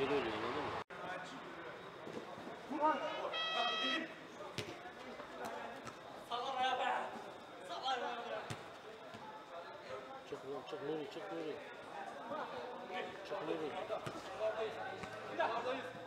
Öyle oluyor anladın mı? Çık lan çık Nuri çık Nuri. Çık Nuri. Bir de oradayız.